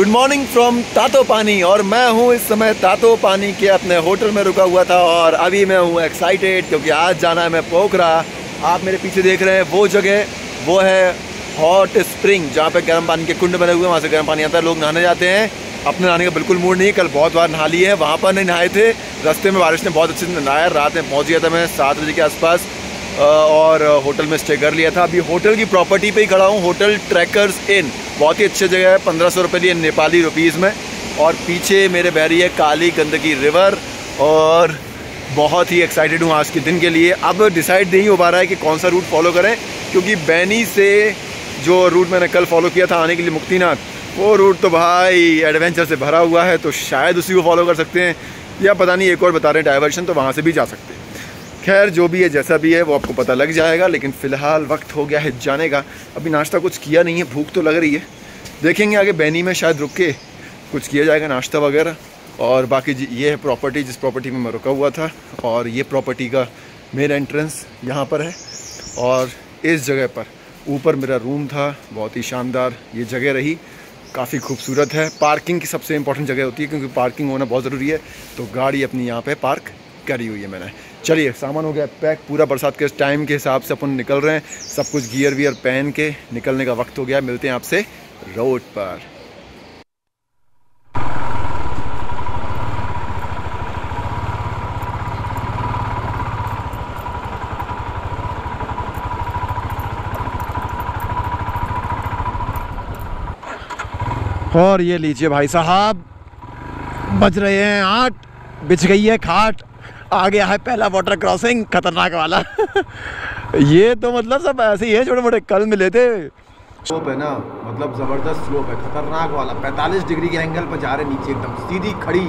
Good morning from तातो पानी और मैं हूँ इस समय तातो पानी के अपने होटल में रुका हुआ था और अभी मैं हूँ एक्साइटेड क्योंकि आज जाना है मैं पोखरा। आप मेरे पीछे देख रहे हैं वो जगह, वो है हॉट स्प्रिंग जहाँ पे गर्म पानी के कुंड बने हुए हैं, वहाँ से गर्म पानी आता है, लोग नहाने जाते हैं। अपने नहाने का बिल्कुल मूड नहीं, कल बहुत बार नहा लिए हैं, वहाँ पर नहीं नहाए थे। रास्ते में बारिश ने बहुत अच्छे से नहाया, रात में पहुँच गया था मैं सात बजे के आसपास और होटल में स्टे कर लिया था। अभी होटल की प्रॉपर्टी पे ही खड़ा हूँ, होटल ट्रैकर्स इन बहुत ही अच्छी जगह है, पंद्रह सौ रुपये लिए नेपाली रुपीज़ में। और पीछे मेरे बह रही है, काली गंदगी रिवर और बहुत ही एक्साइटेड हूँ आज के दिन के लिए। अब डिसाइड नहीं हो पा रहा है कि कौन सा रूट फॉलो करें, क्योंकि बैनी से जो रूट मैंने कल फॉलो किया था आने के लिए मुक्तिनाथ, वो रूट तो भाई एडवेंचर से भरा हुआ है तो शायद उसी को फॉलो कर सकते हैं। या पता नहीं, एक और बता रहे हैं डाइवर्शन तो वहाँ से भी जा सकते हैं। खैर, जो भी है, जैसा भी है, वो आपको पता लग जाएगा, लेकिन फ़िलहाल वक्त हो गया है जाने का। अभी नाश्ता कुछ किया नहीं है, भूख तो लग रही है। देखेंगे आगे बैनी में शायद रुक के कुछ किया जाएगा नाश्ता वगैरह। और बाकी ये है प्रॉपर्टी, जिस प्रॉपर्टी में मैं रुका हुआ था, और ये प्रॉपर्टी का मेन एंट्रेंस यहाँ पर है। और इस जगह पर ऊपर मेरा रूम था, बहुत ही शानदार, ये जगह रही। काफ़ी खूबसूरत है। पार्किंग की सबसे इंपॉर्टेंट जगह होती है, क्योंकि पार्किंग होना बहुत ज़रूरी है। तो गाड़ी अपनी यहाँ पे पार्क करी हुई है मैंने। चलिए, सामान हो गया पैक, पूरा बरसात के टाइम के हिसाब से अपन निकल रहे हैं। सब कुछ गियर वियर पहन के निकलने का वक्त हो गया मिलते हैं आपसे रोड पर। और ये लीजिए भाई साहब, बज रहे हैं आठ, बिछ गई है खाट। आ गया है पहला वाटर क्रॉसिंग खतरनाक वाला। ये तो मतलब सब ऐसे ही है छोटे मोटे कल मिले थे। स्लोप है ना मतलब ज़बरदस्त स्लोप है, खतरनाक वाला। 45 डिग्री के एंगल पर जा रहे नीचे एकदम। सीधी खड़ी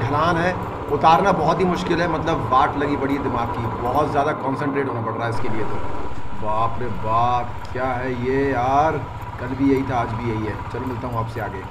ढलान है, उतारना बहुत ही मुश्किल है मतलब वाट लगी पड़ी है दिमाग की। बहुत ज़्यादा कॉन्सेंट्रेट होना पड़ रहा है इसके लिए तो। बाप रे बाप, क्या है ये यार? कल भी यही था, आज भी यही है। चलो मिलता हूँ आपसे आगे।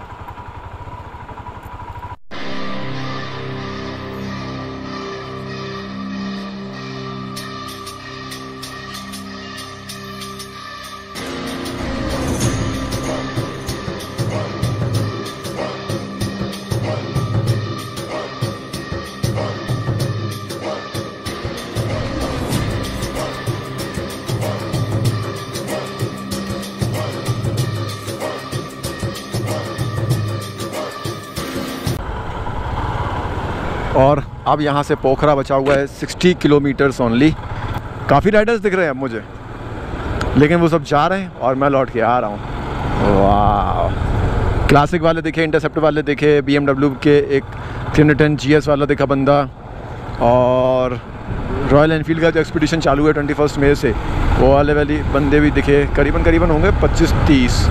और अब यहाँ से पोखरा बचा हुआ है 60 किलोमीटर्स ओनली काफ़ी राइडर्स दिख रहे हैं अब मुझे। लेकिन वो सब जा रहे हैं और मैं लौट के आ रहा हूँ। वाह। क्लासिक वाले दिखे इंटरसेप्टर वाले दिखे बी के एक थ्री टेन जी वाला दिखा बंदा। और रॉयल एनफील्ड का जो एक्सपीडिशन चालू है ट्वेंटी फ़र्स्ट मे से, वो वाले वाली बंदे भी दिखे। करीबन करीबन होंगे पच्चीस तीस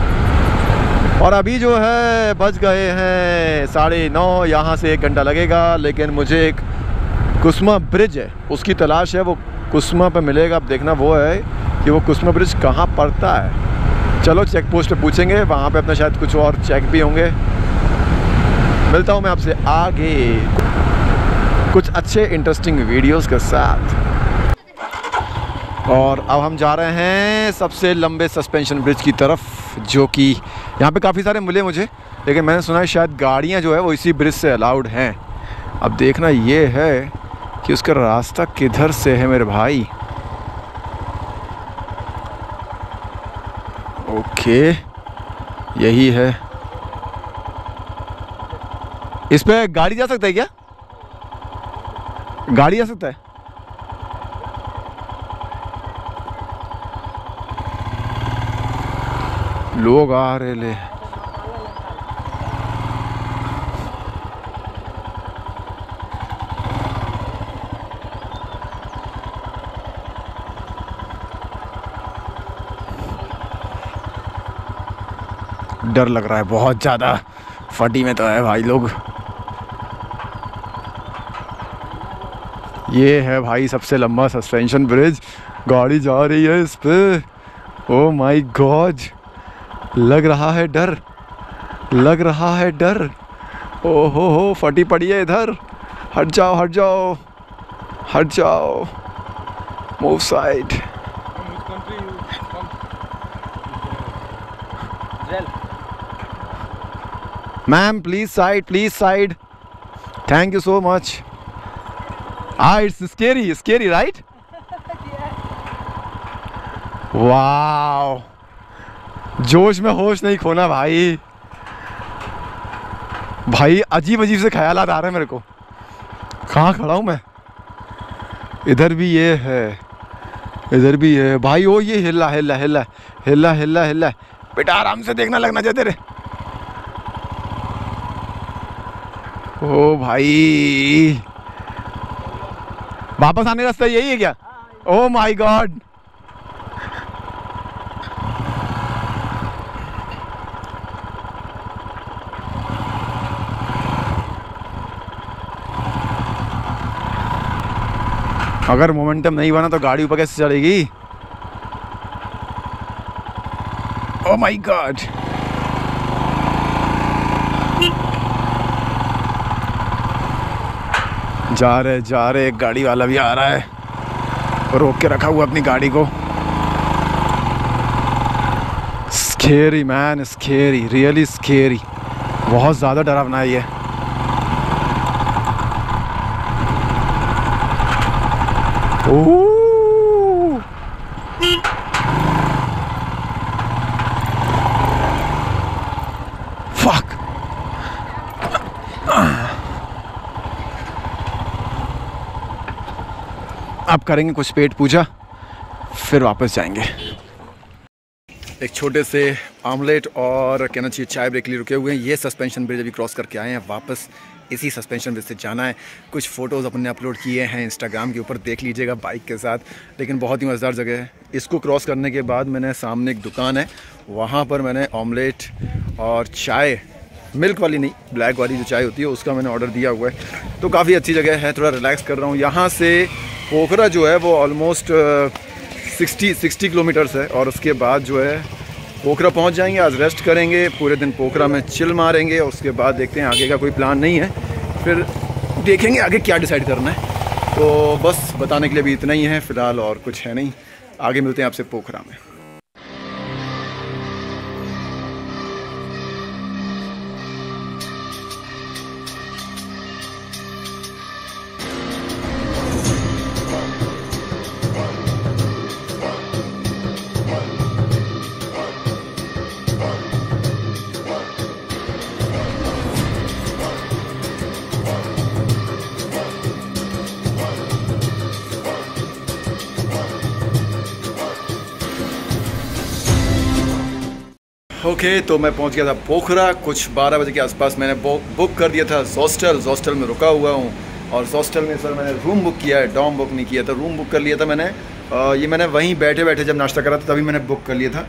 और अभी जो है, बज गए हैं साढ़े नौ, यहाँ से एक घंटा लगेगा, लेकिन मुझे एक कुसमा ब्रिज है, उसकी तलाश है, वो कुसमा पे मिलेगा, अब देखना वो है कि वो कुसमा ब्रिज कहाँ पड़ता है। चलो चेक पोस्ट पे पूछेंगे, वहाँ पे अपना शायद कुछ और चेक भी होंगे। मिलता हूँ मैं आपसे आगे कुछ अच्छे इंटरेस्टिंग वीडियोस के साथ। और अब हम जा रहे हैं सबसे लंबे सस्पेंशन ब्रिज की तरफ़। जो कि यहाँ पे काफ़ी सारे मिले मुझे, लेकिन मैंने सुना है शायद गाड़ियाँ जो है वो इसी ब्रिज से अलाउड हैं। अब देखना ये है कि उसका रास्ता किधर से है मेरे भाई। ओके, यही है। इस पर गाड़ी जा सकता है क्या? गाड़ी जा सकता है? लोग आ रहे ले। डर लग रहा है बहुत ज़्यादा। फटी में तो है भाई लोग। ये है भाई सबसे लंबा सस्पेंशन ब्रिज गाड़ी जा रही है इस पे। ओ माय गॉड लग रहा है डर लग रहा है डर। ओहो हो फटी पड़ी है इधर। हट जाओ हट जाओ हट जाओ। Move side ma'am please side please side thank you so much Ah, it's scary, scary, right? Wow जोश में होश नहीं खोना भाई। भाई अजीब अजीब से ख्याल आ रहे हैं मेरे को। कहाँ खड़ा हूँ मैं? इधर भी ये है इधर भी है। भाई ओ ये हिला हिला हिला हिला हिला हिला बेटा आराम से देखना लगना चाहिए तेरे ओ भाई। वापस आने का रास्ता यही है क्या? ओ माय गॉड अगर मोमेंटम नहीं बना तो गाड़ी ऊपर कैसे चलेगी? ओ माय गॉड जा रहे जा रहे, एक गाड़ी वाला भी आ रहा है। रोक के रखा हुआ अपनी गाड़ी को। Scary man scary really scary बहुत ज़्यादा डरावना है ये। ओह fuck. करेंगे कुछ पेट पूजा फिर वापस जाएँगे। एक छोटे से आमलेट और कहना चाहिए चाय ब्रेक के लिए रुके हुए हैं। ये सस्पेंशन ब्रिज अभी क्रॉस करके आए हैं। वापस इसी सस्पेंशन ब्रिज से जाना है। कुछ फ़ोटोज़ अपने अपलोड किए हैं इंस्टाग्राम के ऊपर, देख लीजिएगा बाइक के साथ। लेकिन बहुत ही मज़ेदार जगह है। इसको क्रॉस करने के बाद मैंने सामने एक दुकान है। वहाँ पर मैंने ऑमलेट और चाय, मिल्क वाली नहीं, ब्लैक वाली जो चाय होती है, उसका मैंने ऑर्डर दिया हुआ है। तो काफ़ी अच्छी जगह है। थोड़ा रिलैक्स कर रहा हूँ। यहाँ से पोखरा जो है, वो ऑलमोस्ट सिक्सटी सिक्सटी किलोमीटर्स है। और उसके बाद जो है पोखरा पहुँच जाएँगे, आज रेस्ट करेंगे, पूरे दिन पोखरा में चिल मारेंगे और उसके बाद देखते हैं आगे का कोई प्लान नहीं है। फिर देखेंगे आगे क्या डिसाइड करना है। तो बस बताने के लिए भी इतना ही है, फ़िलहाल और कुछ है नहीं। आगे मिलते हैं आपसे पोखरा में। ओके okay, तो मैं पहुँच गया था पोखरा। कुछ 12 बजे के आसपास मैंने बुक कर दिया था हॉस्टल हॉस्टल में रुका हुआ हूँ। और हॉस्टल में सर मैंने रूम बुक किया है डॉम बुक नहीं किया था। रूम बुक कर लिया था मैंने। आ, ये मैंने वहीं बैठे बैठे जब नाश्ता करा था तभी मैंने बुक कर लिया था।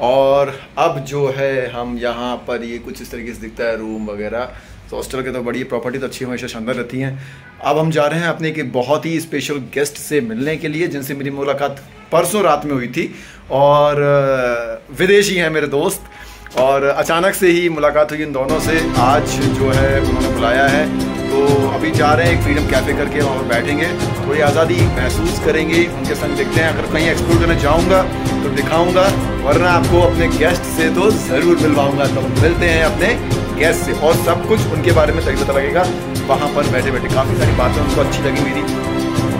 और अब जो है हम यहाँ पर ये कुछ इस तरीके से दिखता है रूम वगैरह। हॉस्टल के तो बड़ी प्रॉपर्टी तो अच्छी हमेशा शानदार रहती हैं। अब हम जा रहे हैं अपने एक बहुत ही स्पेशल गेस्ट से मिलने के लिए जिनसे मेरी मुलाकात परसों रात में हुई थी और विदेशी हैं मेरे दोस्त और अचानक से ही मुलाकात हुई इन दोनों से। आज जो है उन्होंने बुलाया है तो अभी जा रहे हैं एक फ्रीडम कैफ़े करके वहाँ पर बैठेंगे। थोड़ी आज़ादी महसूस करेंगे, उनके संग देखते हैं। अगर कहीं एक्सप्लोर करने जाऊँगा तो दिखाऊँगा, वरना आपको अपने गेस्ट से तो ज़रूर मिलवाऊँगा। तो मिलते हैं अपने गेस्ट से। और सब कुछ उनके बारे में सही पता लगेगा। वहाँ पर बैठे बैठे काफ़ी सारी बातें उनको अच्छी लगी मेरी।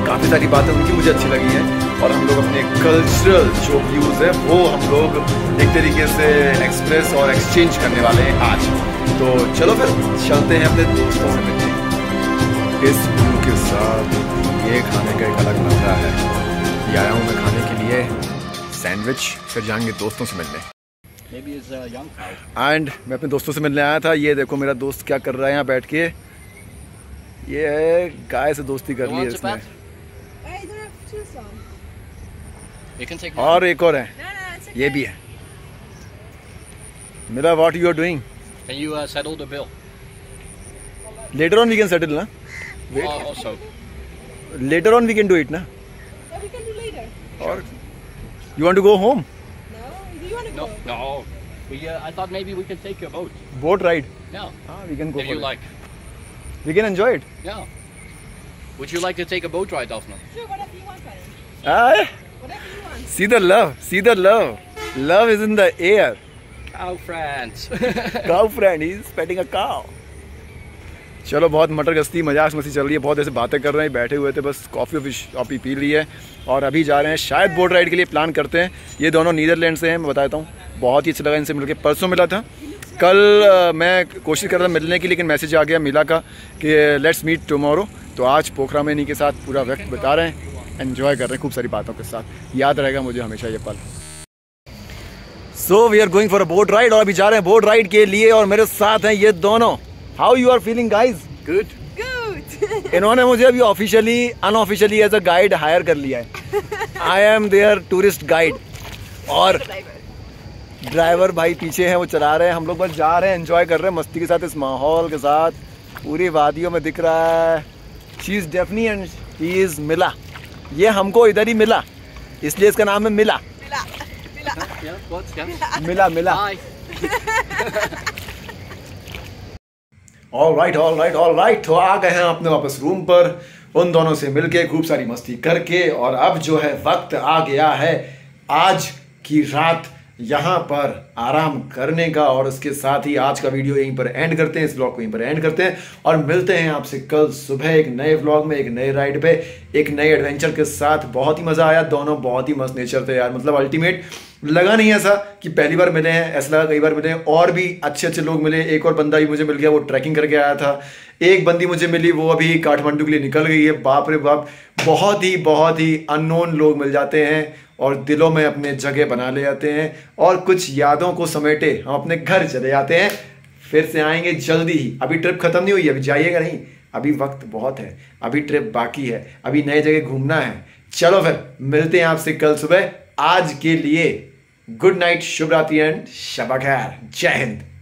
काफ़ी सारी बातें उनकी मुझे अच्छी लगी हैं और हम लोग अपने कल्चरल जो व्यूज़ है वो हम लोग एक तरीके से एक्सप्रेस और एक्सचेंज करने वाले हैं आज। तो चलो फिर चलते हैं अपने दोस्तों से मिलते हैं इस व्यू के साथ ये खाने का एक अलग मज़ा है। ये आया हूँ मैं खाने के लिए। सैंडविच फिर जाएँगे दोस्तों से मिलने। एंड uh, मैं अपने दोस्तों से मिलने आया था। ये देखो मेरा दोस्त क्या कर रहा है यहाँ बैठ के। ये है गाय से दोस्ती कर ली है इसने। और एक और है okay. ये भी है मेरा what you are doing you uh, settle the bill? Later on we can settle, na? Wait. Uh, also. Later on we can do it, na? Yeah, we can do later. Or you want to go home? No, do you No. We, uh, I thought maybe we can take a boat. Boat ride. Yeah. Ah, we can go if you it. like. We can enjoy it. Yeah. Would you like to take a boat ride, Daphne? Sure, whatever you want, Brian. Ah, Whatever you. See the love. See the love. Love is in the air. Cow friends. Cow friend is petting a cow चलो बहुत मटर गश्ती मज़ाक मस्ती चल रही है बहुत ऐसे बातें कर रहे हैं बैठे हुए थे बस कॉफ़ी ऑफी कॉफ़ी पी ली है और अभी जा रहे हैं शायद बोट राइड के लिए प्लान करते हैं ये दोनों नीदरलैंड से हैं मैं बताता हूँ बहुत ही अच्छा लगा इनसे मिलकर परसों मिला था कल मैं कोशिश कर रहा था मिलने की लेकिन मैसेज आ गया मिला का कि लेट्स मीट टमोरो तो आज पोखरा में इन्हीं के साथ पूरा वक्त बता रहे हैं एंजॉय कर रहे हैं खूब सारी बातों के साथ। याद रहेगा मुझे हमेशा ये पल। So we are going for a boat ride और अभी जा रहे हैं बोट राइड के लिए और मेरे साथ हैं ये दोनों। How you are feeling guys. Good. इन्होंने मुझे अभी officially unofficially as a guide hire कर लिया है। I am there tourist guide और ड्राइवर भाई पीछे हैं वो चला रहे हैं। हम लोग बस जा रहे हैं एंजॉय कर रहे हैं मस्ती के साथ इस माहौल के साथ। पूरी वादियों में दिख रहा है। She is Daphne and he is मिला ये हमको इधर ही मिला। इसलिए इसका नाम है मिला। मिला मिला। मिला? मिला। मिला All all right all right all right तो आ गए हैं अपने वापस रूम पर। उन दोनों से मिलके खूब सारी मस्ती करके और अब जो है वक्त आ गया है आज की रात यहाँ पर आराम करने का और उसके साथ ही आज का वीडियो यहीं पर एंड करते हैं। इस ब्लॉग को यहीं पर एंड करते हैं और मिलते हैं आपसे कल सुबह एक नए ब्लॉग में, एक नए राइड पे, एक नए एडवेंचर के साथ। बहुत ही मज़ा आया। दोनों बहुत ही मस्त नेचर थे यार। मतलब अल्टीमेट लगा नहीं ऐसा कि पहली बार मिले हैं, ऐसा लगा कई बार मिले हैं। और भी अच्छे अच्छे लोग मिले एक और बंदा भी मुझे मिल गया, वो ट्रैकिंग करके आया था। एक बंदी मुझे मिली, वो अभी काठमांडू के लिए निकल गई है। बाप रे बाप, बहुत ही बहुत ही अननोन लोग मिल जाते हैं और दिलों में अपने जगह बना ले जाते हैं और कुछ यादों को समेटे हम अपने घर चले जाते हैं। फिर से आएँगे जल्दी ही। अभी ट्रिप खत्म नहीं हुई, अभी जाइएगा नहीं। अभी वक्त बहुत है, अभी ट्रिप बाकी है, अभी नए जगह घूमना है। चलो फिर, मिलते हैं आपसे कल सुबह। आज के लिए गुड नाइट शुभ रात्रि एंड शबा खैर जय हिंद।